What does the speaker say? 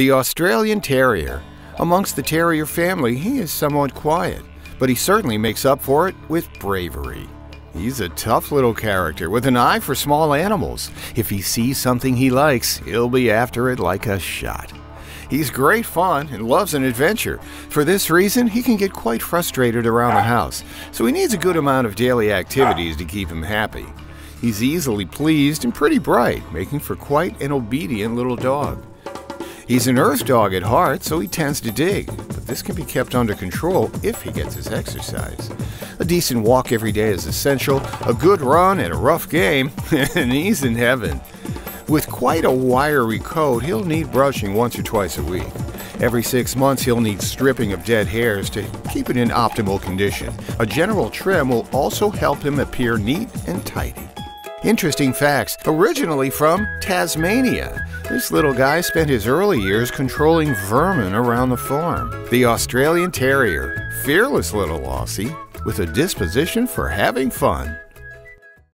The Australian Terrier. Amongst the terrier family, he is somewhat quiet, but he certainly makes up for it with bravery. He's a tough little character with an eye for small animals. If he sees something he likes, he'll be after it like a shot. He's great fun and loves an adventure. For this reason, he can get quite frustrated around the house, so he needs a good amount of daily activities to keep him happy. He's easily pleased and pretty bright, making for quite an obedient little dog. He's an earth dog at heart, so he tends to dig, but this can be kept under control if he gets his exercise. A decent walk every day is essential, a good run and a rough game, and he's in heaven. With quite a wiry coat, he'll need brushing once or twice a week. Every six months, he'll need stripping of dead hairs to keep it in optimal condition. A general trim will also help him appear neat and tidy. Interesting facts. Originally from Tasmania, this little guy spent his early years controlling vermin around the farm. The Australian Terrier, fearless little Aussie, with a disposition for having fun.